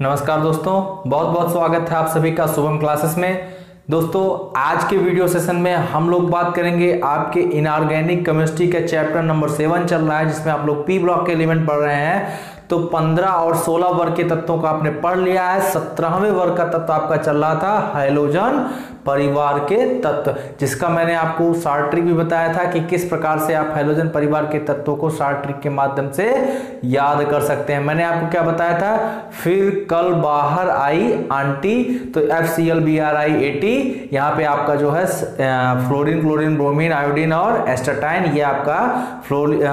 नमस्कार दोस्तों बहुत बहुत स्वागत है आप सभी का शुभम क्लासेस में। दोस्तों, आज के वीडियो सेशन में हम लोग बात करेंगे आपके इनऑर्गेनिक केमिस्ट्री का चैप्टर नंबर सेवन चल रहा है, जिसमें आप लोग पी ब्लॉक के एलिमेंट पढ़ रहे हैं। तो 15 और 16 वर्ग के तत्वों का आपने पढ़ लिया है, सत्रहवें वर्ग का तत्व आपका चल रहा था, हाइलोजन परिवार के तत्व, जिसका मैंने आपको शार्ट ट्रिक भी बताया था कि किस प्रकार से आप हाइलोजन परिवार के तत्वों को शार्ट ट्रिक के माध्यम से याद कर सकते हैं। मैंने आपको क्या बताया था? फिर कल बाहर आई आंटी तो F C L B R I A T यहाँ पे आपका जो है फ्लोरिन, क्लोरिन, ब्रोमीन, आयोडीन और एस्टाटाइन ये आपका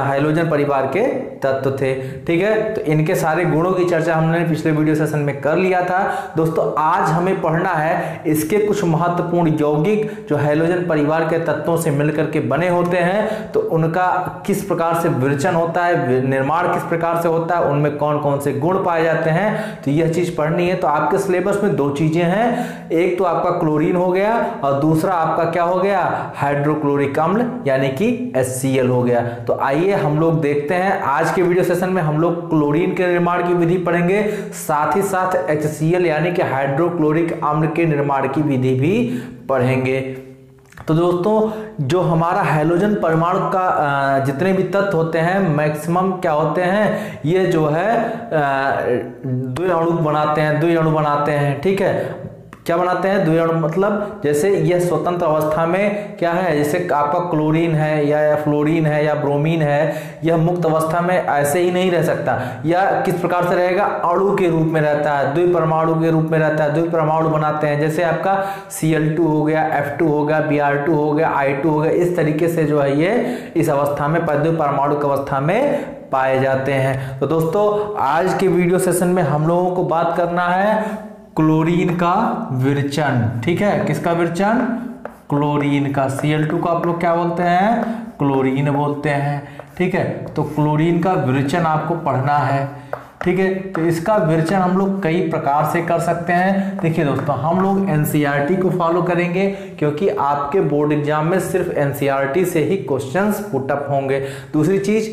हाइलोजन परिवार के तत्व थे। ठीक है? तो इनके सारे गुणों की चर्चा हमने पिछले वीडियो सेशन में कर लिया था। दोस्तों, आज हमें पढ़ना है इसके कुछ महत्वपूर्ण यौगिक जो हाइड्रोजन परिवार के तत्वों से मिलकर के बने होते हैं। तो उनका किस प्रकार से विरचन होता है निर्माण किस प्रकार से होता है, उनमें कौन कौन से गुण पाए जाते हैं? तो यह चीज़ पढ़नी है। तो आपके सिलेबस में दो चीज़ें हैं। एक तो आपका क्लोरीन हो गया और दूसरा आपका क्या हो गया? हाइड्रोक्लोरिक अम्ल यानी कि एस हो गया। तो आइए हम लोग देखते हैं। आज के वीडियो सेशन में हम लोग क्लोरीन के निर्माण की विधि पढ़ेंगे। साथ ही साथ एचसीएल यानी कि हाइड्रोक्लोरिक अम्ल के निर्माण की विधि भी पढ़ेंगे। तो दोस्तों, जो हमारा हाइड्रोजन परमाणु का जितने भी तत्व होते हैं मैक्सिमम क्या होते हैं? ये जो है द्वि अणु बनाते हैं द्वि अणु बनाते हैं, ठीक है? क्या बनाते हैं? द्विअणु मतलब जैसे यह स्वतंत्र अवस्था में क्या है? जैसे आपका क्लोरीन है या, फ्लोरीन है या ब्रोमीन है यह मुक्त अवस्था में ऐसे ही नहीं रह सकता। या किस प्रकार से रहेगा? अणु के रूप में रहता है द्विपरमाणु के रूप में रहता है। द्विपरमाणु बनाते हैं जैसे आपका सी हो गया एफ़ हो गया बी हो गया आई हो गया इस तरीके से जो है ये इस अवस्था में द्विपरमाणु अवस्था में पाए जाते हैं। तो दोस्तों आज के वीडियो सेशन में हम लोगों को बात करना है क्लोरीन का विरचन, ठीक है? किसका विरचन? क्लोरीन का। Cl2 को आप लोग क्या बोलते हैं? क्लोरीन बोलते हैं, ठीक है? तो क्लोरीन का विरचन आपको पढ़ना है, ठीक है? तो इसका विरचन हम लोग कई प्रकार से कर सकते हैं। देखिए दोस्तों, हम लोग एनसीईआरटी को फॉलो करेंगे, क्योंकि आपके बोर्ड एग्ज़ाम में सिर्फ़ एनसीईआरटी से ही क्वेश्चंस पुटअप होंगे। दूसरी चीज़,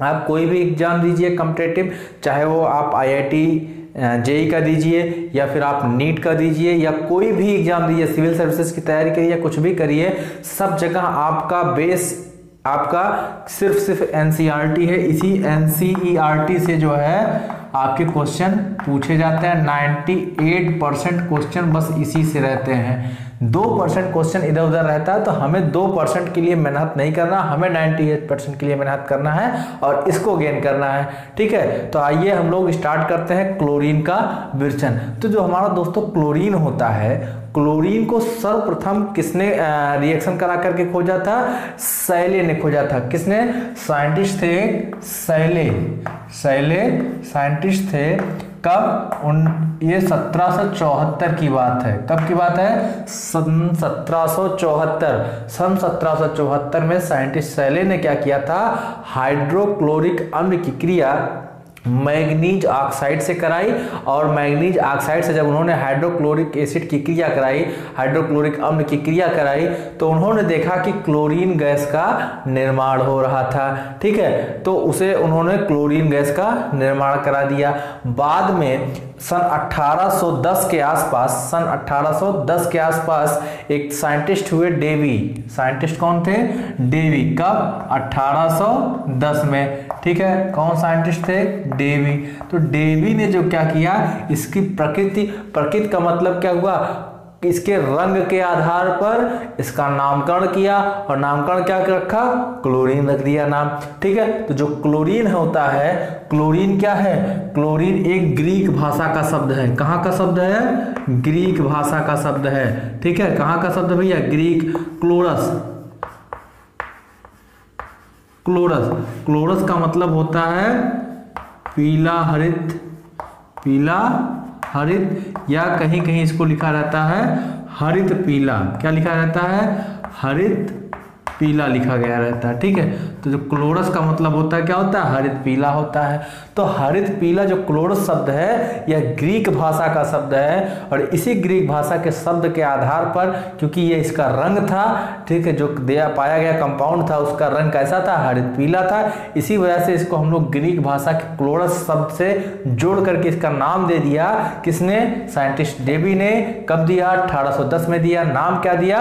आप कोई भी एग्ज़ाम दीजिए कम्पिटेटिव चाहे वो आप आईआईटी जेई का दीजिए, या फिर आप नीट का दीजिए, या कोई भी एग्ज़ाम दीजिए, सिविल सर्विसेज़ की तैयारी करिए, या कुछ भी करिए, सब जगह आपका बेस, आपका सिर्फ़ सिर्फ़ एनसीईआरटी है। इसी एनसीईआरटी से जो है, आपके क्वेश्चन पूछे जाते हैं। 98 परसेंट क्वेश्चन बस इसी से रहते हैं। दो परसेंट क्वेश्चन इधर उधर रहता है तो हमें दो परसेंट के लिए मेहनत नहीं करना, हमें 98 परसेंट के लिए मेहनत करना है और इसको गेन करना है, ठीक है? तो आइए हम लोग स्टार्ट करते हैं क्लोरीन का विरचन। तो जो हमारा दोस्तों क्लोरीन होता है क्लोरीन को सर्वप्रथम किसने रिएक्शन करा करके खोजा था? सैले ने खोजा था। किसने? साइंटिस्ट थे। सैले सैले साइंटिस्ट थे। कब? उन, ये सत्रह की बात है। कब की बात है? सन सत्रह सन सत्रह में साइंटिस्ट सैले ने क्या किया था? हाइड्रोक्लोरिक अम्ल की क्रिया मैग्नीज ऑक्साइड से कराई और मैग्नीज ऑक्साइड से जब उन्होंने हाइड्रोक्लोरिक एसिड की क्रिया कराई, हाइड्रोक्लोरिक अम्ल की क्रिया कराई तो उन्होंने देखा कि क्लोरीन गैस का निर्माण हो रहा था। ठीक है? तो उसे उन्होंने क्लोरीन गैस का निर्माण करा दिया। बाद में सन 1810 के आसपास, सन 1810 के आसपास एक साइंटिस्ट हुए डेवी। साइंटिस्ट कौन थे? डेवी कब 1810 में। ठीक है, कौन साइंटिस्ट थे? डेवी। तो डेवी ने जो क्या किया? इसकी प्रकृति प्रकृति का मतलब क्या हुआ? इसके रंग के आधार पर इसका नामकरण किया और नामकरण क्या रखा? क्लोरीन रख दिया नाम। ठीक है? तो जो क्लोरीन होता है, क्लोरीन क्या है? क्लोरीन एक ग्रीक भाषा का शब्द है। कहाँ का शब्द है? ग्रीक भाषा का शब्द है। ठीक है? कहाँ का शब्द भैया? Greek chlorous. क्लोरस। क्लोरस का मतलब होता है पीला हरित, पीला हरित या कहीं कहीं इसको लिखा रहता है हरित पीला। क्या लिखा रहता है? हरित पीला लिखा गया रहता है, ठीक है? तो जो क्लोरस का मतलब होता है, क्या होता है? हरित पीला होता है। तो हरित पीला जो क्लोरस शब्द है, यह ग्रीक भाषा का शब्द है और इसी ग्रीक भाषा के शब्द के आधार पर, क्योंकि ये इसका रंग था, ठीक है, जो दिया, पाया गया कंपाउंड था, उसका रंग कैसा था? हरित पीला था। इसी वजह से इसको हम लोग ग्रीक भाषा के क्लोरस शब्द से जोड़ करके इसका नाम दे दिया। किसने? साइंटिस्ट डेबी ने। कब दिया? 1810 में दिया। नाम क्या दिया?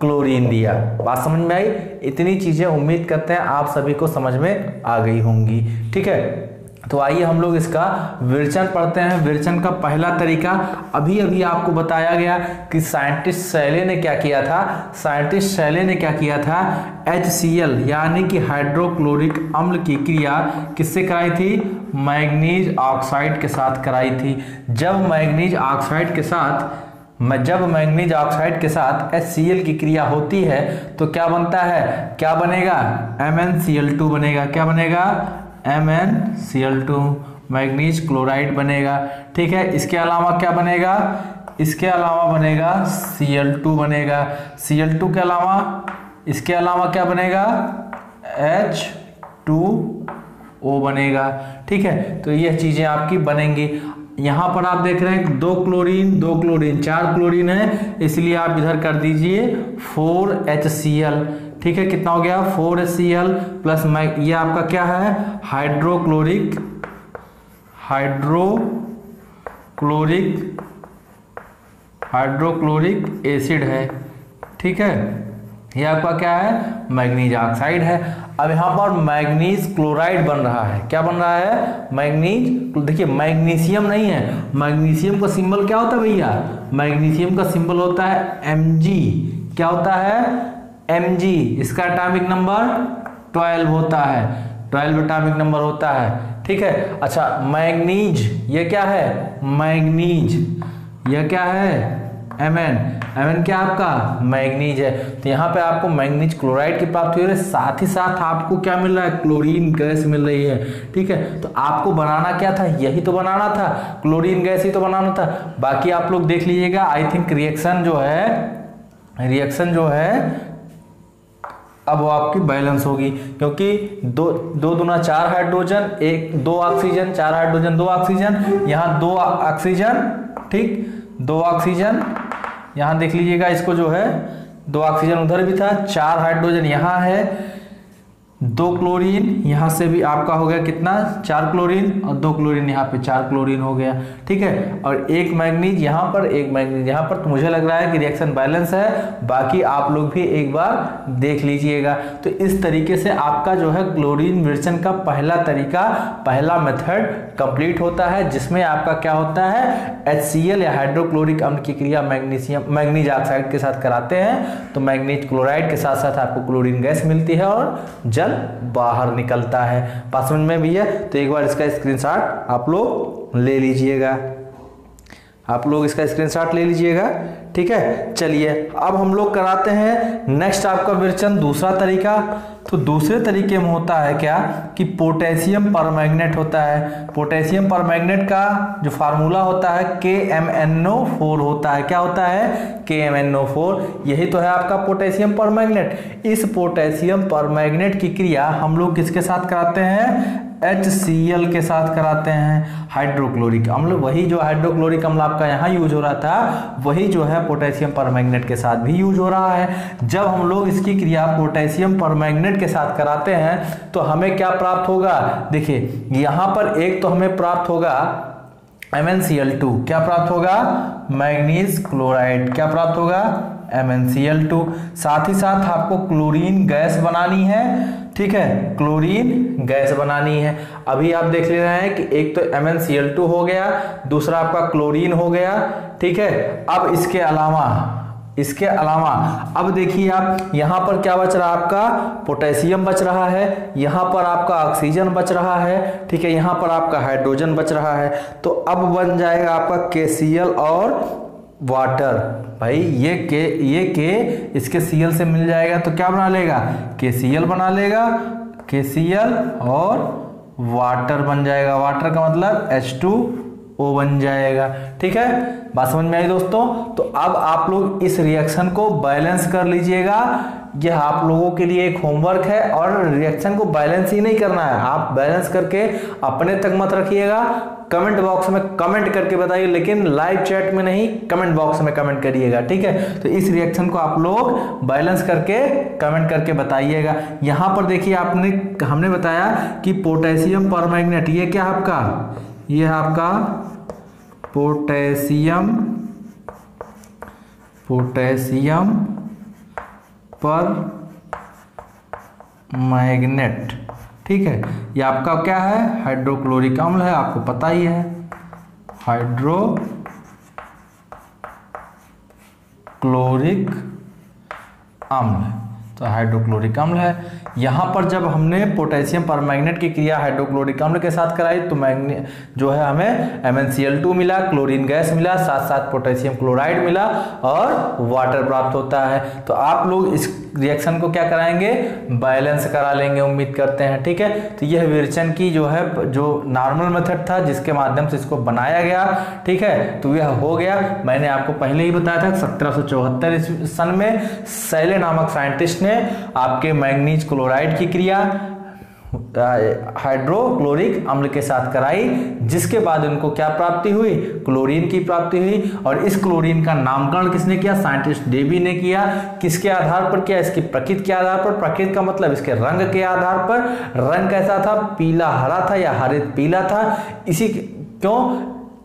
क्लोरीन दिया। बात समझ में आई? इतनी चीज़ें उम्मीद करते हैं आप सभी को समझ में आ गई होंगी। ठीक है? तो आइए हम लोग इसका विरचन पढ़ते हैं। विरचन का पहला तरीका अभी अभी आपको बताया गया कि साइंटिस्ट शैले ने क्या किया था। साइंटिस्ट शैले ने क्या किया था? HCl यानी कि हाइड्रोक्लोरिक अम्ल की क्रिया किससे कराई थी? मैग्नीज ऑक्साइड के साथ कराई थी। जब मैग्नीज ऑक्साइड के साथ जब मैग्नीज ऑक्साइड के साथ HCl की क्रिया होती है तो क्या बनता है? क्या बनेगा? MnCl2 बनेगा। क्या बनेगा? एम MnCl2 मैग्नीज क्लोराइड बनेगा। ठीक है, इसके अलावा क्या बनेगा? इसके अलावा बनेगा Cl2 बनेगा। Cl2 के अलावा, इसके अलावा क्या बनेगा? H2O बनेगा। ठीक है तो यह चीज़ें आपकी बनेंगी। यहाँ पर आप देख रहे हैं दो क्लोरीन दो क्लोरीन, चार क्लोरीन है, इसलिए आप इधर कर दीजिए फोर एच सी एल ठीक है, कितना हो गया? Four H C L plus ये आपका क्या है? हाइड्रोक्लोरिक हाइड्रोक्लोरिक हाइड्रोक्लोरिक एसिड है। ठीक है? ये आपका क्या है? मैग्नीज ऑक्साइड है। अब यहाँ पर मैग्नीज क्लोराइड बन रहा है। क्या बन रहा है? मैग्नीज देखिए, मैग्नीशियम नहीं है। मैग्नीशियम का सिंबल क्या होता है भैया? मैग्नीशियम का सिंबल होता है एम क्या होता है? एम इसका एटॉमिक नंबर 12 होता है। 12 एटॉमिक नंबर होता है। ठीक है? अच्छा मैग्नीज, ये क्या है? मैग्नीज। यह क्या है? एम एन एम एन क्या आपका? मैग्नीज है। तो यहाँ पे आपको मैग्नीज क्लोराइड की प्राप्ति हो रही है, साथ ही साथ आपको क्या मिल रहा है? क्लोरीन गैस मिल रही है। ठीक है? तो आपको बनाना क्या था? यही तो बनाना था। क्लोरीन गैस ही तो बनाना था। बाकी आप लोग देख लीजिएगा आई थिंक रिएक्शन जो है रिएक्शन जो है, अब वो आपकी बैलेंस होगी। क्योंकि दो दो दुना चार हाइड्रोजन एक दो ऑक्सीजन चार हाइड्रोजन दो ऑक्सीजन यहाँ दो ऑक्सीजन ठीक? दो ऑक्सीजन यहाँ देख लीजिएगा, इसको जो है दो ऑक्सीजन उधर भी था, चार हाइड्रोजन यहाँ है दो क्लोरीन, यहाँ से भी आपका हो गया कितना? चार क्लोरीन और दो क्लोरीन यहाँ पे चार क्लोरीन हो गया, ठीक है? और एक मैग्नीज यहाँ पर, एक मैग्नीज यहाँ पर तो मुझे लग रहा है कि रिएक्शन बैलेंस है, बाकी आप लोग भी एक बार देख लीजिएगा। तो इस तरीके से आपका जो है क्लोरीन विरचन का पहला तरीका, पहला मेथड कंप्लीट होता है, जिसमें आपका क्या होता है? एच या हाइड्रोक्लोरिक अम्ल की क्रिया मैग्नीशियम, मैग्नीज ऑक्साइड के साथ कराते हैं तो मैग्नीज क्लोराइड के साथ साथ आपको क्लोरीन गैस मिलती है और जल जल बाहर निकलता है। पास में भी है तो एक बार इसका स्क्रीनशॉट आप लोग ले लीजिएगा। आप लोग इसका स्क्रीनशॉट ले लीजिएगा। ठीक है? चलिए, अब हम लोग कराते हैं नेक्स्ट आपका विरचन, दूसरा तरीका। तो दूसरे तरीके में होता है क्या कि पोटेशियम परमैग्नेट होता है। पोटेशियम परमैग्नेट का जो फार्मूला होता है के एम एन ओ फोर होता है। क्या होता है? के एम एन ओ फोर यही तो है आपका पोटेशियम परमैग्नेट। इस पोटेशियम परमैग्नेट की क्रिया हम लोग किसके साथ कराते हैं? एच के साथ कराते हैं। हाइड्रोक्लोरिक। अम्ल वही जो हाइड्रोक्लोरिक अम्ल आपका यहाँ यूज़ हो रहा था, वही जो है पोटेशियम परमैग्नेट के साथ भी यूज़ हो रहा है। जब हम लोग इसकी क्रिया पोटेशियम परमैग्नेट के साथ कराते हैं तो हमें क्या प्राप्त होगा? देखिए, यहाँ पर एक तो हमें प्राप्त होगा MnCl2 क्या प्राप्त होगा? Manganese chloride. क्या प्राप्त होगा? MnCl2 साथ ही साथ आपको क्लोरीन गैस बनानी है। ठीक है? क्लोरीन गैस बनानी है। अभी आप देख ले रहे हैं कि एक तो MnCl2 हो गया, दूसरा आपका क्लोरीन हो गया, ठीक है? अब इसके अलावा इसके अलावा, अब देखिए आप, यहाँ पर क्या बच रहा है आपका? पोटेशियम बच रहा है, यहाँ पर आपका ऑक्सीजन बच रहा है, ठीक है? यहाँ पर आपका हाइड्रोजन बच रहा है। तो अब बन जाएगा आपका केसीएल और वाटर भाई, ये के ये के इसके सीएल से मिल जाएगा तो क्या बना लेगा? के सी एल बना लेगा के सी एल और वाटर बन जाएगा। वाटर का मतलब एच टू ओ बन जाएगा। ठीक है? बात समझ में आई दोस्तों? तो अब आप लोग इस रिएक्शन को बैलेंस कर लीजिएगा। यह आप लोगों के लिए एक होमवर्क है और रिएक्शन को बैलेंस ही नहीं करना है। आप बैलेंस करके अपने तक मत रखिएगा। कमेंट बॉक्स में कमेंट करके बताइए, लेकिन लाइव चैट में नहीं कमेंट बॉक्स में कमेंट करिएगा। ठीक है? तो इस रिएक्शन को आप लोग बैलेंस करके कमेंट करके बताइएगा। यहाँ पर देखिए आपने, हमने बताया कि पोटेशियम परमैग्नेट, ये क्या आपका? ये है आपका पोटेशियम पोटेशियम पर मैग्नेट। ठीक है, ये आपका क्या है? हाइड्रोक्लोरिक अम्ल है, आपको पता ही है। हाइड्रो क्लोरिक अम्ल। तो हाइड्रोक्लोरिक अम्ल है। यहाँ पर जब हमने पोटेशियम परमैग्नेट की क्रिया हाइड्रोक्लोरिक अम्ल के साथ कराई तो मैग्ने, जो है हमें MnCl2 मिला, क्लोरीन गैस मिला साथ साथ पोटेशियम क्लोराइड मिला और वाटर प्राप्त होता है। तो आप लोग इस रिएक्शन को क्या कराएँगे? बैलेंस करा लेंगे, उम्मीद करते हैं, ठीक है? तो यह विरचन की जो है, जो नॉर्मल मेथड था, जिसके माध्यम से इसको बनाया गया, ठीक है? तो यह हो गया। मैंने आपको पहले ही बताया था, सत्रह सन में, सैले नामक साइंटिस्ट ने आपके मैग्नीज क्लोराइड की क्रिया हाइड्रोक्लोरिक अम्ल के साथ कराई, जिसके बाद उनको क्या प्राप्ति हुई? क्लोरीन की प्राप्ति हुई। और इस क्लोरीन का नामकरण किसने किया? साइंटिस्ट डेबी ने किया। किसके आधार पर किया? इसकी प्रकृति के आधार पर। प्रकृति का मतलब इसके रंग के आधार पर। रंग कैसा था? पीला, हरा था या हरित पीला था? इसी क्यों?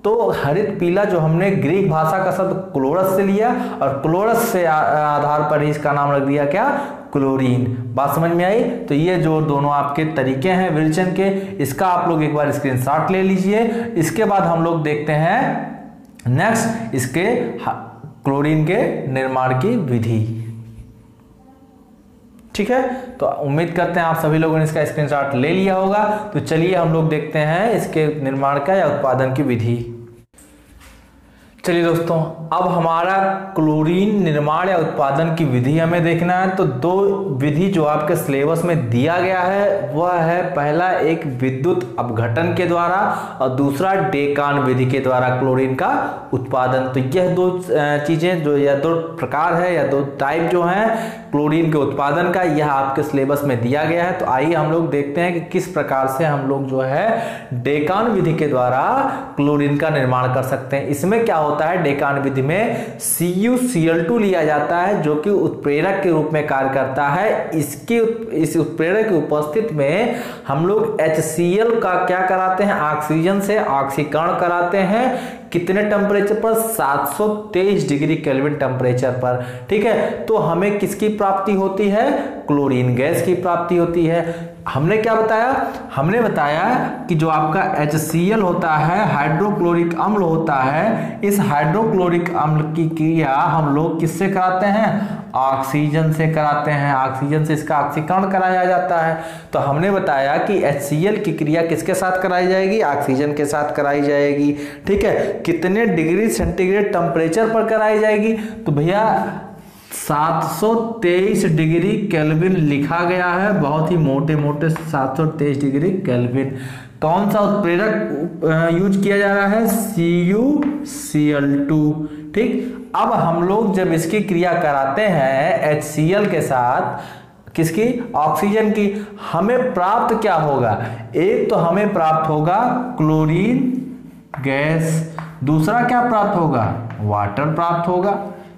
तो हरित पीला जो हमने ग्रीक भाषा का शब्द क्लोरस से लिया। और क्लोरस से आधार पर ही इसका नाम रख दिया क्या? क्लोरीन। बात समझ में आई? तो ये जो दोनों आपके तरीके हैं विरचन के, इसका आप लोग एक बार स्क्रीनशॉट ले लीजिए। इसके बाद हम लोग देखते हैं नेक्स्ट इसके क्लोरीन के निर्माण की विधि। ठीक है? तो उम्मीद करते हैं आप सभी लोगों ने इसका स्क्रीनशॉट ले लिया होगा। तो चलिए हम लोग देखते हैं इसके निर्माण का या उत्पादन की विधि। चलिए दोस्तों, अब हमारा क्लोरीन निर्माण या उत्पादन की विधि हमें देखना है। तो दो विधि जो आपके सिलेबस में दिया गया है, वह है पहला एक विद्युत अपघटन के द्वारा और दूसरा डेकान विधि के द्वारा क्लोरीन का उत्पादन। तो यह दो चीज़ें जो, या दो प्रकार है, या दो टाइप जो हैं क्लोरीन के उत्पादन का, यह आपके सिलेबस में दिया गया है। तो आइए हम लोग देखते हैं कि किस प्रकार से हम लोग जो है डेकान विधि के द्वारा क्लोरीन का निर्माण कर सकते हैं। इसमें क्या होता है डेकान विधि में। CuCl2 लिया जाता है, जो कि उत्प्रेरक के रूप में कार्य करता है। इसके इस उत्प्रेरक की उपस्थित में हम लोग एच सी एल का क्या कराते हैं? ऑक्सीजन से ऑक्सीकरण कराते हैं। कितने टेम्परेचर पर? 723 डिग्री केल्विन टेम्परेचर पर। ठीक है? तो हमें किसकी प्राप्ति होती है? क्लोरीन गैस की प्राप्ति होती है। हमने क्या बताया? हमने बताया कि जो आपका HCl होता है हाइड्रोक्लोरिक अम्ल होता है, इस हाइड्रोक्लोरिक अम्ल की क्रिया हम लोग किससे कराते हैं? ऑक्सीजन से कराते हैं, ऑक्सीजन से इसका ऑक्सीकरण कराया जाता है। तो हमने बताया कि HCl की क्रिया किसके साथ कराई जाएगी? ऑक्सीजन के साथ कराई जाएगी। ठीक है? कितने डिग्री सेंटीग्रेड टेम्परेचर पर कराई जाएगी? तो भैया 723 डिग्री केल्विन लिखा गया है, बहुत ही मोटे मोटे 723 डिग्री केल्विन। कौन सा उत्प्रेरक यूज़ किया जा रहा है? C U C L two ठीक? अब हम लोग जब इसकी क्रिया कराते हैं एच सी एल के साथ, किसकी? ऑक्सीजन की। हमें प्राप्त क्या होगा? एक तो हमें प्राप्त होगा क्लोरीन गैस दूसरा क्या प्राप्त होगा? वाटर प्राप्त होगा।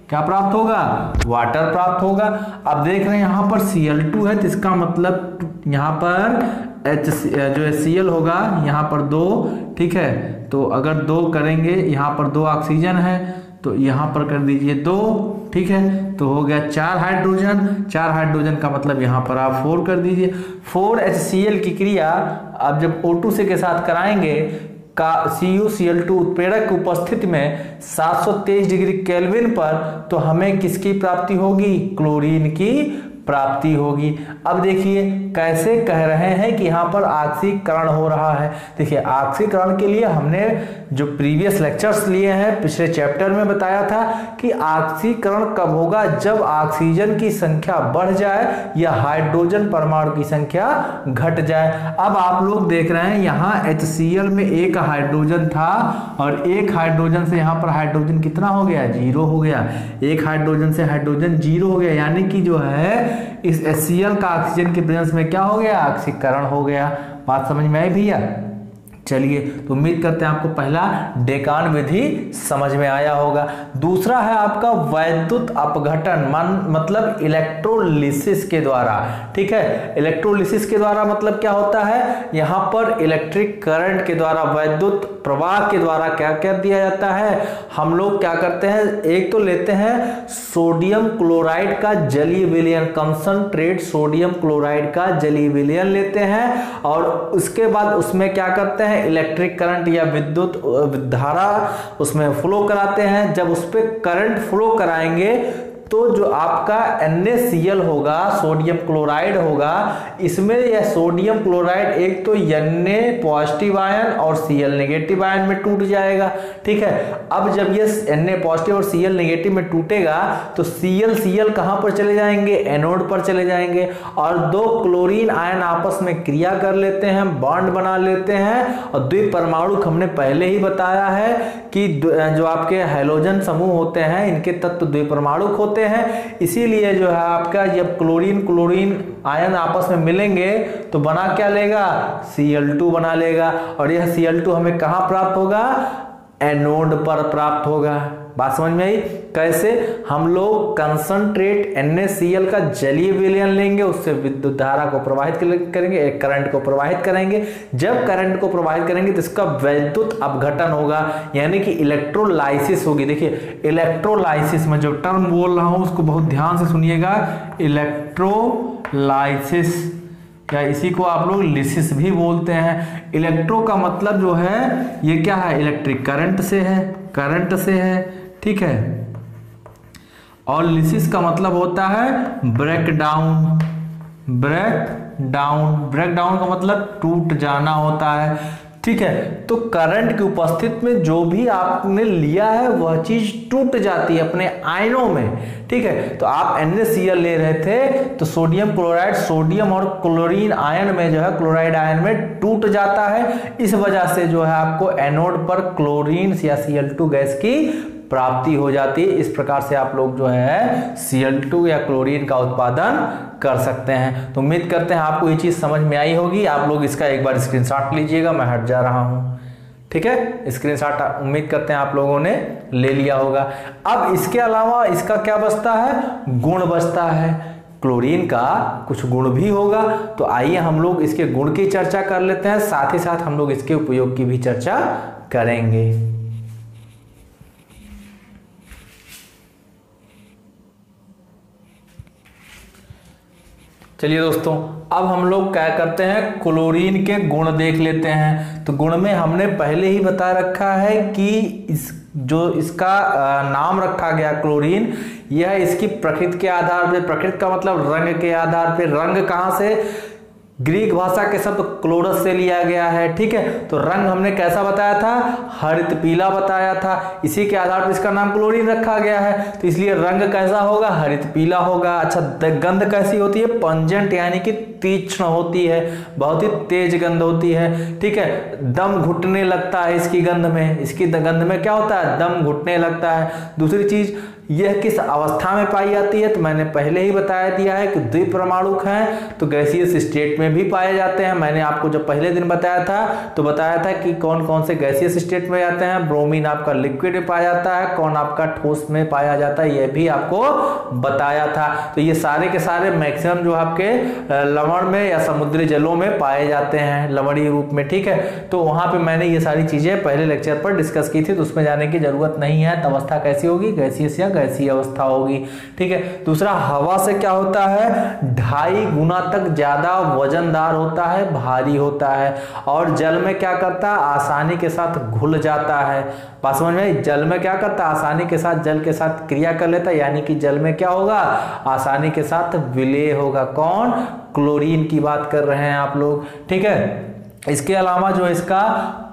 क्या प्राप्त होगा? वाटर प्राप्त होगा। अब देख रहे हैं, यहाँ पर Cl2 है तो इसका मतलब यहाँ पर H जो है Cl होगा, यहाँ पर दो, ठीक है? तो अगर दो करेंगे, यहाँ पर दो ऑक्सीजन है तो यहाँ पर कर दीजिए दो, ठीक है? तो हो गया चार हाइड्रोजन चार हाइड्रोजन का मतलब यहाँ पर आप फोर कर दीजिए। फोर एच की क्रिया, आप जब O2 से के साथ कराएँगे, का CuCl2 उत्प्रेरक की उपस्थिति में 723 डिग्री केल्विन पर तो हमें किसकी प्राप्ति होगी? क्लोरीन की प्राप्ति होगी। अब देखिए, कैसे कह रहे हैं कि यहाँ पर आक्सीकरण हो रहा है। देखिए ऑक्सीकरण के लिए हमने जो प्रीवियस लेक्चर्स लिए हैं, पिछले चैप्टर में बताया था कि ऑक्सीकरण कब होगा, जब ऑक्सीजन की संख्या बढ़ जाए या हाइड्रोजन परमाणु की संख्या घट जाए। अब आप लोग देख रहे हैं, यहाँ HCL में एक हाइड्रोजन था और एक हाइड्रोजन से यहाँ पर हाइड्रोजन कितना हो गया? ज़ीरो हो गया। एक हाइड्रोजन से हाइड्रोजन ज़ीरो हो गया। यानी कि जो है इस एच का ऑक्सीजन के प्रेजेंस में क्या हो गया? ऑक्सीकरण हो गया। बात समझ में आई भैया? चलिए तो उम्मीद करते हैं आपको पहला डेकान विधि समझ में आया होगा। दूसरा है आपका वैद्युत अपघटन, मान मतलब इलेक्ट्रोलिसिस के द्वारा, ठीक है? इलेक्ट्रोलिसिस के द्वारा मतलब क्या होता है? यहाँ पर इलेक्ट्रिक करंट के द्वारा, वैद्युत प्रवाह के द्वारा क्या क्या दिया जाता है? हम लोग क्या करते हैं? एक तो लेते हैं सोडियम क्लोराइड का जलीय विलयन, कंसंट्रेट सोडियम क्लोराइड का जलीय विलयन लेते हैं और उसके बाद उसमें क्या करते हैं? हैं इलेक्ट्रिक करंट या विद्युत धारा उसमें फ्लो कराते हैं। जब उस पर करंट फ्लो कराएँगे तो जो आपका NaCl होगा, सोडियम क्लोराइड होगा, इसमें यह सोडियम क्लोराइड, एक तो Na पॉजिटिव आयन और Cl नेगेटिव आयन में टूट जाएगा, ठीक है? अब जब ये Na पॉजिटिव और Cl नेगेटिव में टूटेगा तो Cl Cl कहाँ पर चले जाएँगे? एनोड पर चले जाएँगे, और दो क्लोरीन आयन आपस में क्रिया कर लेते हैं, बॉन्ड बना लेते हैं, और द्वि परमाणु हमने पहले ही बताया है कि जो आपके हाइलोजन समूह होते हैं, इनके तत्व द्वि परमाणु होते होते हैं। इसीलिए जो है आपका जब क्लोरीन क्लोरीन आयन आपस में मिलेंगे तो बना क्या लेगा? Cl2 बना लेगा। और यह Cl2 हमें कहाँ प्राप्त होगा? एनोड पर प्राप्त होगा। बात समझ में आई? कैसे? हम लोग कंसंट्रेट NaCl का जलीय विलयन लेंगे, उससे विद्युत धारा को प्रवाहित करेंगे करंट को प्रवाहित करेंगे। जब करंट को प्रवाहित करेंगे तो इसका वैद्युत अपघटन होगा, यानी कि इलेक्ट्रोलाइसिस होगी। देखिए इलेक्ट्रोलाइसिस में जो टर्म बोल रहा हूँ, उसको बहुत ध्यान से सुनिएगा। इलेक्ट्रोलाइसिस या इसी को आप लोग लिसिस भी बोलते हैं। इलेक्ट्रो का मतलब जो है, ये क्या है? इलेक्ट्रिक करंट से है करंट से है। ठीक है? और लिसिस का मतलब होता है break down break down break down का मतलब टूट जाना होता है। ठीक है? तो करंट की उपस्थित में जो भी आपने लिया है, वह चीज़ टूट जाती है अपने आयनों में। ठीक है? तो आप NaCl ले रहे थे तो सोडियम क्लोराइड सोडियम और क्लोरीन आयन में जो है क्लोराइड आयन में टूट जाता है। इस वजह से जो है आपको एनोड पर क्लोरीन या Cl2 गैस की प्राप्ति हो जाती है। इस प्रकार से आप लोग जो है Cl2 या क्लोरीन का उत्पादन कर सकते हैं। तो उम्मीद करते हैं आपको ये चीज़ समझ में आई होगी। आप लोग इसका एक बार स्क्रीनशॉट लीजिएगा, मैं हट जा रहा हूँ। ठीक है? स्क्रीनशॉट उम्मीद करते हैं आप लोगों ने ले लिया होगा। अब इसके अलावा इसका क्या बचता है? गुण बचता है। क्लोरीन का कुछ गुण भी होगा। तो आइए हम लोग इसके गुण की चर्चा कर लेते हैं। साथ ही साथ हम लोग इसके उपयोग की भी चर्चा करेंगे। चलिए दोस्तों, अब हम लोग क्या करते हैं? क्लोरीन के गुण देख लेते हैं। तो गुण में हमने पहले ही बता रखा है कि इस, जो इसका नाम रखा गया क्लोरीन, यह इसकी प्रकृति के आधार पर प्रकृति का मतलब रंग के आधार पर रंग कहाँ से? ग्रीक भाषा के शब्द क्लोरस से लिया गया है, ठीक है? तो रंग हमने कैसा बताया था? हरित पीला बताया था। इसी के आधार पर इसका नाम क्लोरीन रखा गया है। तो इसलिए रंग कैसा होगा? हरित पीला होगा। अच्छा गंध कैसी होती है? पंजेंट, यानी कि तीक्ष्ण होती है। बहुत ही तेज गंध होती है, ठीक है? दम घुटने लगता है इसकी गंध में। इसकी गंध में क्या होता है? दम घुटने लगता है। दूसरी चीज़ यह किस अवस्था में पाई जाती है? तो मैंने पहले ही बताया दिया है कि द्विपरमाणुक हैं तो गैसियस स्टेट में भी पाए जाते हैं। मैंने आपको जब पहले दिन बताया था तो बताया था कि कौन कौन से गैसियस स्टेट में जाते हैं। ब्रोमीन आपका लिक्विड में पाया जाता है, कौन आपका ठोस में पाया जाता है, यह भी आपको बताया था। तो ये सारे के सारे मैक्सिमम जो आपके लवण में या समुद्री जलों में पाए जाते हैं, लवणीय रूप में, ठीक है? तो वहाँ पर मैंने ये सारी चीज़ें पहले लेक्चर पर डिस्कस की थी तो उसमें जाने की ज़रूरत नहीं है। अवस्था कैसी होगी? गैसियस गैसीय अवस्था होगी। ठीक है? दूसरा, हवा से क्या होता है? ढाई गुना तक ज़्यादा वजनदार होता है, भारी होता है। और जल में क्या करता है? आसानी के साथ घुल जाता है। बात समझ में जल में क्या करता आसानी के साथ जल के साथ क्रिया कर लेता यानी कि जल में क्या होगा? आसानी के साथ विलय होगा। कौन? क्लोरीन की बात कर रहे हैं आप लोग। ठीक है? इसके अलावा जो इसका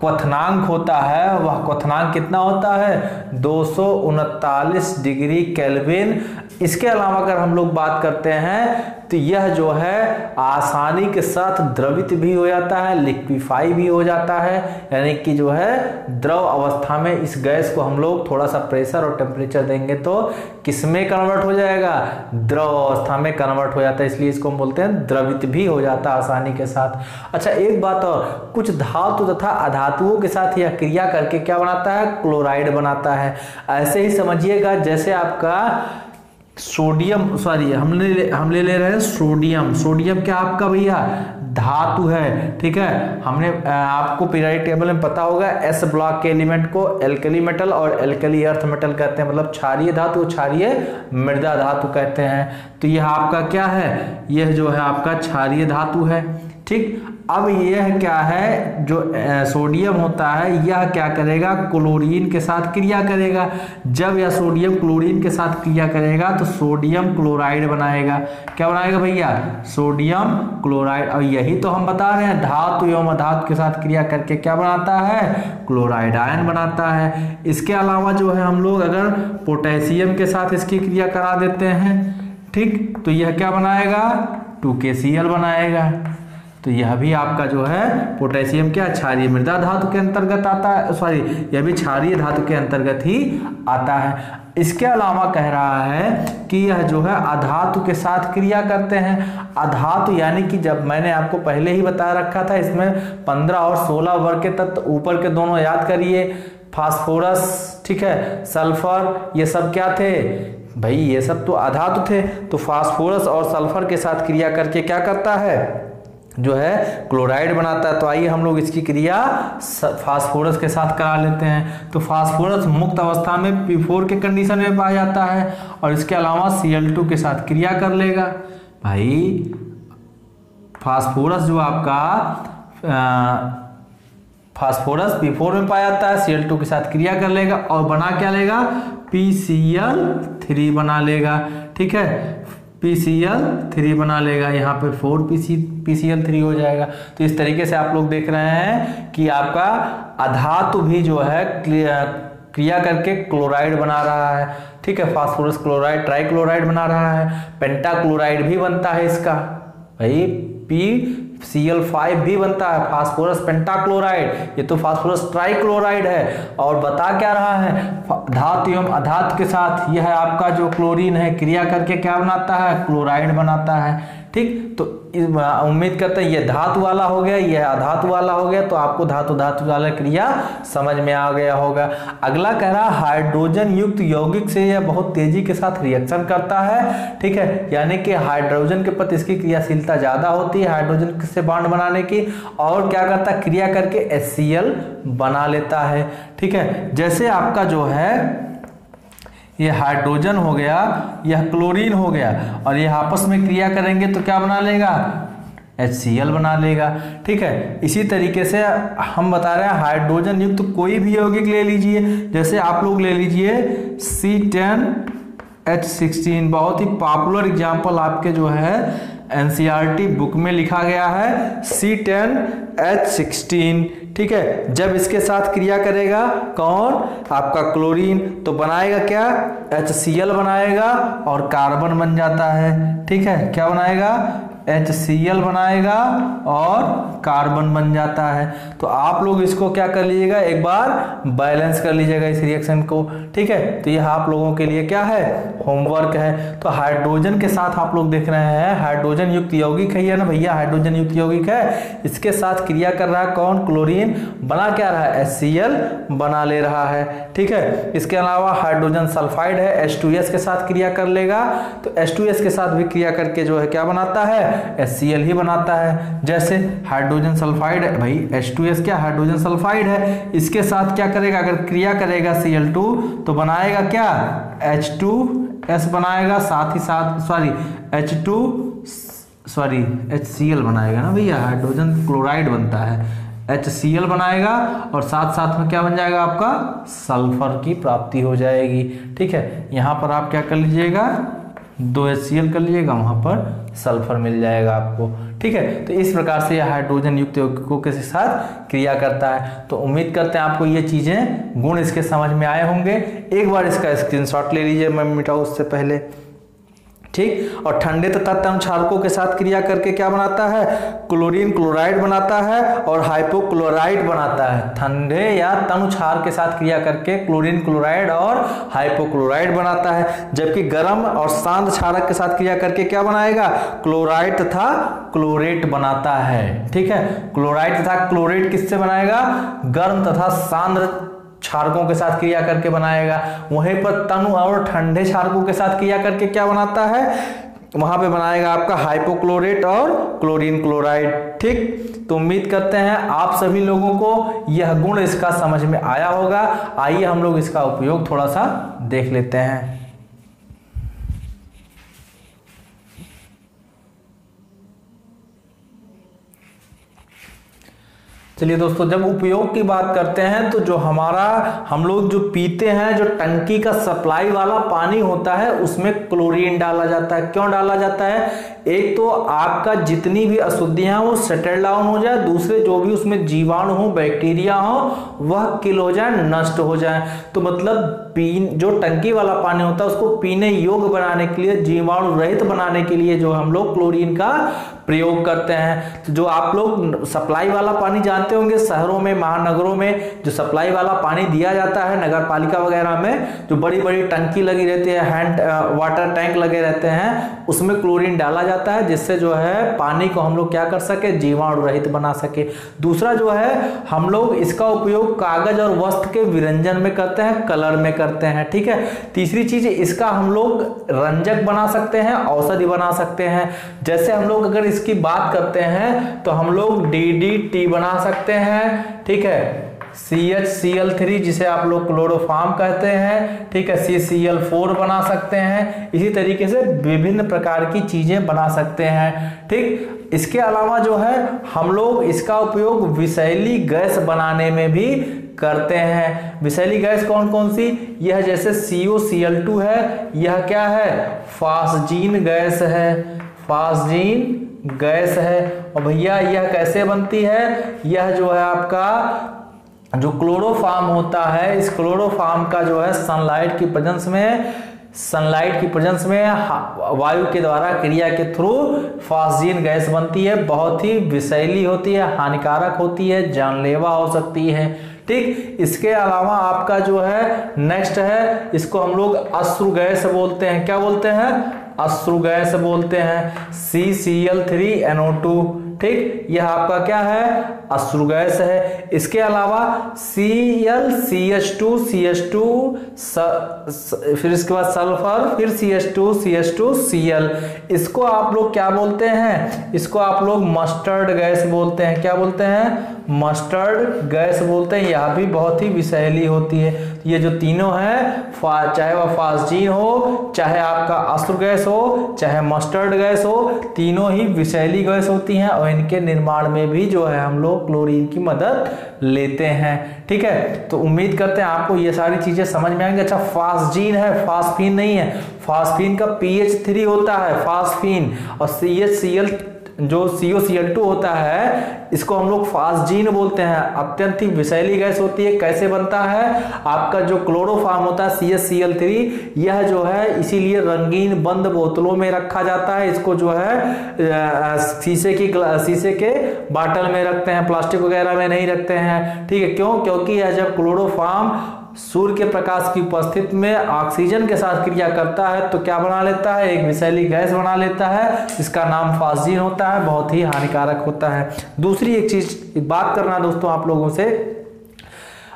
क्वथनांक होता है, वह क्वथनांक कितना होता है? दो सौ उनतालीस डिग्री केल्विन इसके अलावा अगर हम लोग बात करते हैं तो यह जो है, आसानी के साथ द्रवित भी हो जाता है, लिक्विफाई भी हो जाता है, यानी कि जो है, द्रव अवस्था में इस गैस को हम लोग थोड़ा सा प्रेशर और टेम्परेचर देंगे तो किसमें कन्वर्ट हो जाएगा? द्रव अवस्था में कन्वर्ट हो जाता है, इसलिए इसको हम बोलते हैं द्रवित भी हो जाता है आसानी के साथ। अच्छा एक बात और, कुछ धातु तथा अधातुओं के साथ यह क्रिया करके क्या बनाता है? क्लोराइड बनाता है। ऐसे ही समझिएगा, जैसे आपका सोडियम, सॉरी, हम ले हम ले ले रहे हैं सोडियम। सोडियम क्या आपका भैया? धातु है, ठीक है? हमने आपको पीरियडिक टेबल में पता होगा, एस ब्लॉक के एलिमेंट को एल्कली मेटल और एल्कली अर्थ मेटल कहते हैं। मतलब क्षारीय धातु क्षारीय मृदा धातु कहते हैं। तो यह आपका क्या है? यह जो है आपका क्षारीय धातु है, ठीक? अब यह क्या है? जो सोडियम होता है, यह क्या करेगा? क्लोरीन के साथ क्रिया करेगा। जब यह सोडियम क्लोरीन के साथ क्रिया करेगा तो सोडियम क्लोराइड बनाएगा। क्या बनाएगा भैया? Sodium chloride. और यही तो हम बता रहे हैं। धातु एवं अधातु के साथ क्रिया करके क्या बनाता है? क्लोराइड आयन बनाता है। इसके अलावा जो है हम लोग अगर पोटेशियम के साथ इसकी क्रिया करा देते हैं, ठीक? तो यह क्या बनाएगा? टू बनाएगा। तो यह भी आपका जो है पोटेशियम क्या क्षारीय मृदा धातु के अंतर्गत आता है सॉरी यह भी क्षारीय धातु के अंतर्गत ही आता है। इसके अलावा कह रहा है कि यह जो है अधातु के साथ क्रिया करते हैं। अधातु यानी कि जब मैंने आपको पहले ही बता रखा था, इसमें पंद्रह और सोलह वर्ग के तत्व ऊपर के दोनों याद करिए। फास्फोरस, ठीक है, सल्फ़र, ये सब क्या थे? भाई, ये सब तो अधातु थे। तो फास्फोरस और सल्फ़र के साथ क्रिया करके क्या करता है? जो है, क्लोराइड बनाता है तो आइए हम लोग इसकी क्रिया फास्फोरस के साथ करा लेते हैं। तो फास्फोरस मुक्त अवस्था में P4 के कंडीशन में पाया जाता है और इसके अलावा Cl2 के साथ क्रिया कर लेगा। भाई, फास्फोरस जो आपका फास्फोरस P4 में पाया जाता है Cl2 के साथ क्रिया कर लेगा और बना क्या लेगा? PCl3 बना लेगा। ठीक है? पी सी एल थ्री बना लेगा, यहाँ पे four P C P C L three हो जाएगा। तो इस तरीके से आप लोग देख रहे हैं कि आपका अधातु भी जो है क्रिया करके क्लोराइड बना रहा है। ठीक है फास्फोरस क्लोराइड ट्राइक्लोराइड बना रहा है। पेंटाक्लोराइड भी बनता है इसका। भाई पी सी एल फाइव भी बनता है फास्फोरस पेंटाक्लोराइड ये तो फास्फोरस ट्राइक्लोराइड है। और बता क्या रहा है? धातु एवं अधातु के साथ यह है आपका जो क्लोरीन है, क्रिया करके क्या बनाता है? क्लोराइड बनाता है। ठीक? तो उम्मीद करते हैं ये धातु वाला हो गया, ये अधातु वाला हो गया तो आपको धातु धातु वाला क्रिया समझ में आ गया होगा। अगला कह रहा, हाइड्रोजन युक्त यौगिक से यह बहुत तेज़ी के साथ रिएक्शन करता है, ठीक है? यानी कि हाइड्रोजन के प्रति इसकी क्रियाशीलता ज़्यादा होती है, हाइड्रोजन से बॉन्ड बनाने की? और क्या करता है? क्रिया करके एस बना लेता है, ठीक है? जैसे आपका जो है ये हाइड्रोजन हो गया यह क्लोरीन हो गया और ये आपस में क्रिया करेंगे तो क्या बना लेगा? एचसीएल बना लेगा। ठीक है इसी तरीके से हम बता रहे हैं हाइड्रोजन युक्त तो कोई भी यौगिक ले लीजिए। जैसे आप लोग ले लीजिए सी टेन एच सिक्सटीन बहुत ही पॉपुलर एग्ज़ाम्पल आपके जो है एनसीईआरटी बुक में लिखा गया है सी टेन एच सिक्सटीन ठीक है? जब इसके साथ क्रिया करेगा, कौन? आपका क्लोरीन। तो बनाएगा क्या? एच सी एल बनाएगा और कार्बन बन जाता है, ठीक है? क्या बनाएगा? एच सी एल बनाएगा और कार्बन बन जाता है। तो आप लोग इसको क्या कर लीजिएगा, एक बार बैलेंस कर लीजिएगा इस रिएक्शन को, ठीक है? तो यह आप लोगों के लिए क्या है? होमवर्क है। तो हाइड्रोजन के साथ आप लोग देख रहे हैं हाइड्रोजन युक्त यौगिक है ना भैया? हाइड्रोजन युक्त यौगिक है। इसके साथ क्रिया कर रहा है कौन? क्लोरीन बना क्या रहा है? एच बना ले रहा है, ठीक है? इसके अलावा हाइड्रोजन सल्फाइड है एच के साथ क्रिया कर लेगा। तो एच के साथ भी क्रिया करके जो है क्या बनाता है? एच ही बनाता है। जैसे हाइड्रोजन सल्फाइड भाई H2S क्या? हाइड्रोजन सल्फाइड है। इसके साथ क्या करेगा? अगर क्रिया करेगा Cl2 तो बनाएगा क्या? H2S बनाएगा, साथ ही साथ सॉरी H2 सॉरी HCl बनाएगा ना भैया? हाइड्रोजन क्लोराइड बनता है। HCl बनाएगा और साथ साथ में क्या बन जाएगा आपका? सल्फ़र की प्राप्ति हो जाएगी। ठीक है? यहाँ पर आप क्या कर लीजिएगा? दो एच कर लीजिएगा, वहाँ पर सल्फ़र मिल जाएगा आपको, ठीक है? तो इस प्रकार से यह हाइड्रोजन युक्त यौगिकों के साथ क्रिया करता है। तो उम्मीद करते हैं आपको ये चीज़ें गुण इसके समझ में आए होंगे। एक बार इसका स्क्रीनशॉट ले लीजिए, मैं मिटाऊ उससे पहले। ठीक? और ठंडे तथा तम क्षारकों के साथ क्रिया करके क्या बनाता है? क्लोरीन क्लोराइड बनाता है और हाइपोक्लोराइड बनाता है। ठंडे या तनु क्षार के साथ क्रिया करके क्लोरीन क्लोराइड और हाइपोक्लोराइड बनाता है। जबकि गर्म और शांत क्षारक के साथ क्रिया करके क्या बनाएगा? क्लोराइड तथा क्लोरेट बनाता है। ठीक है? क्लोराइड तथा क्लोरेट किससे बनाएगा? गर्म तथा सांद्र क्षारकों के साथ क्रिया करके बनाएगा। वहीं पर तनु और ठंडे क्षारकों के साथ क्रिया करके क्या बनाता है? वहाँ पे बनाएगा आपका हाइपोक्लोरेट और क्लोरीन क्लोराइड। ठीक? तो उम्मीद करते हैं आप सभी लोगों को यह गुण इसका समझ में आया होगा। आइए हम लोग इसका उपयोग थोड़ा सा देख लेते हैं। चलिए दोस्तों, जब उपयोग की बात करते हैं तो जो हमारा, हम लोग जो पीते हैं, जो टंकी का सप्लाई वाला पानी होता है, उसमें क्लोरीन डाला जाता है। क्यों डाला जाता है? एक तो आपका जितनी भी अशुद्धियाँ वो सेटल डाउन हो जाए। दूसरे, जो भी उसमें जीवाणु हो बैक्टीरिया हो, वह किल हो जाए, नष्ट हो जाए। तो मतलब पी जो टंकी वाला पानी होता है, उसको पीने योग्य बनाने के लिए, जीवाणु रहित बनाने के लिए जो हम लोग क्लोरीन का प्रयोग करते हैं। तो जो आप लोग सप्लाई वाला पानी जानते होंगे, शहरों में, महानगरों में, जो सप्लाई वाला पानी दिया जाता है नगर पालिका वगैरह में, जो बड़ी बड़ी टंकी लगी रहती है हैंड वाटर टैंक लगे रहते हैं, उसमें क्लोरीन डाला जाता है, जिससे जो है पानी को हम लोग क्या कर सके, जीवाणु रहित बना सके। दूसरा जो है, हम लोग इसका उपयोग कागज़ और वस्त्र के विरंजन में करते हैं, कलर में करते हैं, ठीक है? तीसरी चीज़, इसका हम लोग रंजक बना सकते हैं, औषधि बना सकते हैं। जैसे हम लोग अगर इसकी बात करते हैं तो हम लोग डीडीटी बना सकते हैं, ठीक है? C H C L three जिसे आप लोग क्लोरोफार्म कहते हैं, ठीक है? सी सी एल फोर बना सकते हैं। इसी तरीके से विभिन्न प्रकार की चीज़ें बना सकते हैं, ठीक? इसके अलावा जो है, हम लोग इसका उपयोग विषैली गैस बनाने में भी करते हैं। विषैली गैस कौन कौन सी यह जैसे सी ओ सी एल टू है। यह क्या है? फासजीन गैस है। फासजीन गैस है। और भैया, यह कैसे बनती है? यह जो है आपका, जो क्लोरोफार्म होता है, इस क्लोरोफार्म का जो है सनलाइट की प्रजेंस में सनलाइट की प्रेजेंस में वायु के द्वारा क्रिया के थ्रू फास्जीन गैस बनती है। बहुत ही विषैली होती है, हानिकारक होती है, जानलेवा हो सकती है। ठीक, इसके अलावा आपका जो है नेक्स्ट है, इसको हम लोग अश्रु गैस बोलते हैं। क्या बोलते हैं? अश्रु गैस बोलते हैं। C C L three N O two ठीक, यह आपका क्या है? अश्रु गैस है। इसके अलावा C L C H two C H two फिर इसके बाद सल्फ़र, फिर C H two C H two C L इसको आप लोग क्या बोलते हैं? इसको आप लोग मस्टर्ड गैस बोलते हैं। क्या बोलते हैं? मस्टर्ड गैस बोलते हैं। यह भी बहुत ही विषैली होती है। ये जो तीनों हैं चाहे वह फास्जीन हो, चाहे आपका अश्रु गैस हो, चाहे मस्टर्ड गैस हो, तीनों ही विषैली गैस होती हैं और इनके निर्माण में भी जो है हम लोग क्लोरीन की मदद लेते हैं। ठीक है? तो उम्मीद करते हैं आपको ये सारी चीज़ें समझ में आएँगे। अच्छा फास्जीन है फास्फीन नहीं है। फास्फीन का पीएच थ्री होता है फास्फीन और सी एच सी एल जो सी ओ सी एल टू होता है, इसको हम लोग फास्जीन बोलते हैं। अत्यंत ही विषैली गैस होती है। कैसे बनता है? आपका जो क्लोरोफार्म होता है C S C L three यह जो है, इसीलिए रंगीन बंद बोतलों में रखा जाता है। इसको जो है शीशे की शीशे के बाटल में रखते हैं। प्लास्टिक वगैरह में नहीं रखते हैं। ठीक है, क्यों? क्योंकि यह जब क्लोरोफार्म सूर्य के प्रकाश की उपस्थिति में ऑक्सीजन के साथ क्रिया करता है तो क्या बना लेता है? एक विषैली गैस बना लेता है इसका नाम फास्जीन होता है, बहुत ही हानिकारक होता है। दूसरी एक चीज़, एक बात करना दोस्तों आप लोगों से।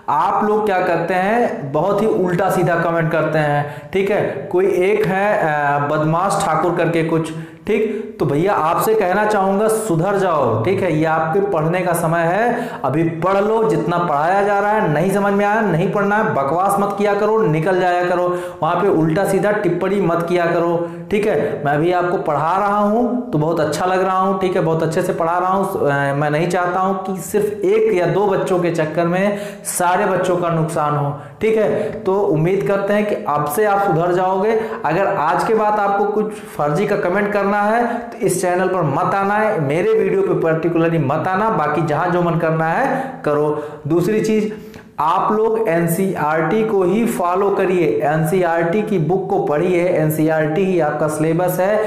आप लोग क्या करते हैं, बहुत ही उल्टा सीधा कमेंट करते हैं, ठीक है? कोई एक है बदमाश ठाकुर करके कुछ, ठीक? तो भैया आपसे कहना चाहूँगा, सुधर जाओ, ठीक है? ये आपके पढ़ने का समय है, अभी पढ़ लो, जितना पढ़ाया जा रहा है, नहीं समझ में आया, नहीं पढ़ना है, बकवास मत किया करो, निकल जाया करो, वहाँ पे उल्टा सीधा टिप्पणी मत किया करो, ठीक है? मैं भी आपको पढ़ा रहा हूँ तो बहुत अच्छा लग रहा हूँ, ठीक है? बहुत अच्छे से पढ़ा रहा हूँ मैं नहीं चाहता हूँ कि सिर्फ़ एक या दो बच्चों के चक्कर में सारे बच्चों का नुकसान हो, ठीक है? तो उम्मीद करते हैं कि अब से आप सुधर जाओगे। अगर आज के बाद आपको कुछ फर्जी का कमेंट करना है तो इस चैनल पर मत आना है, मेरे वीडियो पे पर्टिकुलरली मत आना, बाकी जहाँ जो मन करना है करो। दूसरी चीज़, आप लोग एनसीईआरटी को ही फॉलो करिए। एनसीईआरटी की बुक को पढ़िए। एनसीईआरटी ही आपका सिलेबस है।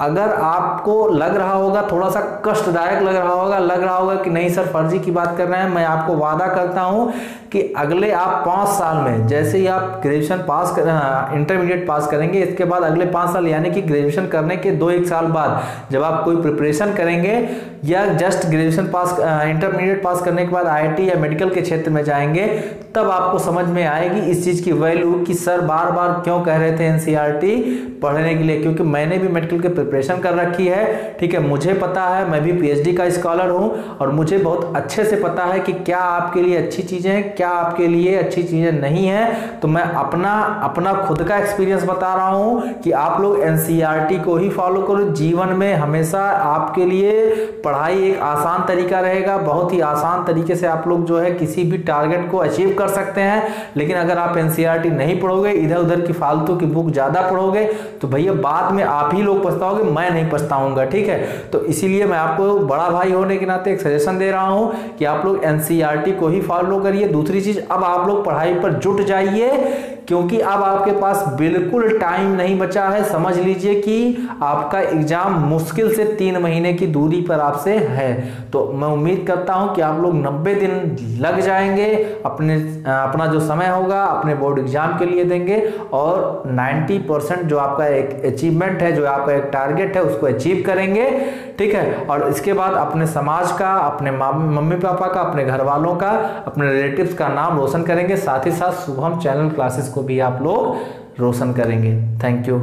अगर आपको लग रहा होगा, थोड़ा सा कष्टदायक लग रहा होगा, लग रहा होगा कि नहीं सर, फर्जी की बात कर रहे हैं, मैं आपको वादा करता हूँ कि अगले आप पाँच साल में, जैसे ही आप ग्रेजुएशन पास कर इंटरमीडिएट पास करेंगे, इसके बाद अगले पाँच साल, यानी कि ग्रेजुएशन करने के दो एक साल बाद, जब आप कोई प्रिपरेशन करेंगे, या just graduation pass intermediate pass करने के बाद आईआईटी या मेडिकल के क्षेत्र में जाएँगे, तब आपको समझ में आएगी इस चीज़ की वैल्यू कि सर बार बार क्यों कह रहे थे एनसीईआरटी पढ़ने के लिए, क्योंकि मैंने भी मेडिकल के प्रिपरेशन कर रखी है। ठीक है, मुझे पता है, मैं भी पीएचडी का स्कॉलर हूँ और मुझे बहुत अच्छे से पता है कि क्या आपके लिए अच्छी चीज़ें हैं, क्या आपके लिए अच्छी चीज़ें नहीं है। तो मैं अपना अपना खुद का एक्सपीरियंस बता रहा हूँ कि आप लोग एनसीईआरटी को ही फॉलो करो। जीवन में हमेशा आपके लिए पढ़ाई एक आसान तरीका रहेगा। बहुत ही आसान तरीके से आप लोग जो है किसी भी टारगेट को अचीव कर सकते हैं। लेकिन अगर आप एनसीईआरटी नहीं पढ़ोगे इधर उधर की फालतू की बुक ज़्यादा पढ़ोगे तो भैया बाद में आप ही लोग पछताओगे मैं नहीं पछताऊँगा, ठीक है? तो इसीलिए मैं आपको बड़ा भाई होने के नाते एक सजेशन दे रहा हूँ कि आप लोग एनसीईआरटी को ही फॉलो करिए। दूसरी चीज़, अब आप लोग पढ़ाई पर जुट जाइए। क्योंकि अब आपके पास बिल्कुल टाइम नहीं बचा है। समझ लीजिए कि आपका एग्ज़ाम मुश्किल से तीन महीने की दूरी पर आपसे है। तो मैं उम्मीद करता हूँ कि आप लोग 90 दिन लग जाएँगे, अपने अपना जो समय होगा, अपने बोर्ड एग्ज़ाम के लिए देंगे और 90 परसेंट जो आपका एक अचीवमेंट है, जो आपका एक टारगेट है, उसको अचीव करेंगे, ठीक है? और इसके बाद अपने समाज का, अपने मम्मी पापा का, अपने घर वालों का, अपने रिलेटिव्स का नाम रोशन करेंगे। साथ ही साथ शुभम चैनल क्लासेस को भी आप लोग रोशन करेंगे। Thank you